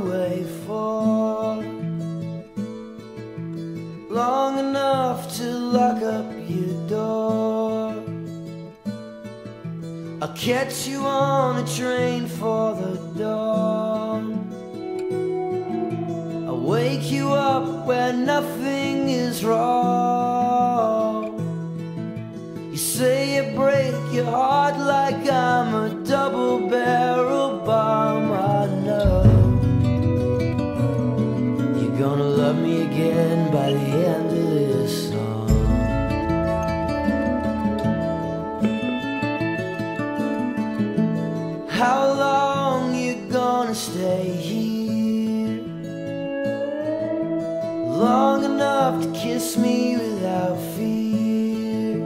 away for long enough to lock up your door. I'll catch you on a train for the dawn. I'll wake you up where nothing is wrong. You say you break your heart. Gonna love me again by the end of this song. How long you gonna stay here? Long enough to kiss me without fear.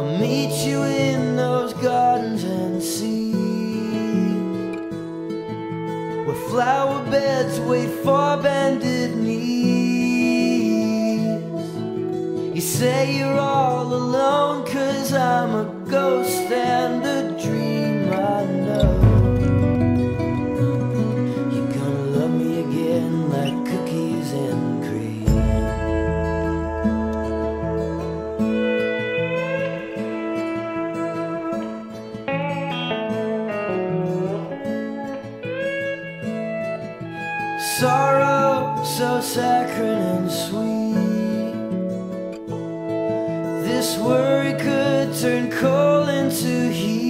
I'll meet you in those gardens and see where flower beds wait for bended knees. You say you're all alone, cause I'm a ghost and a dream. Sorrow so saccharine and sweet. This worry could turn coal into heat.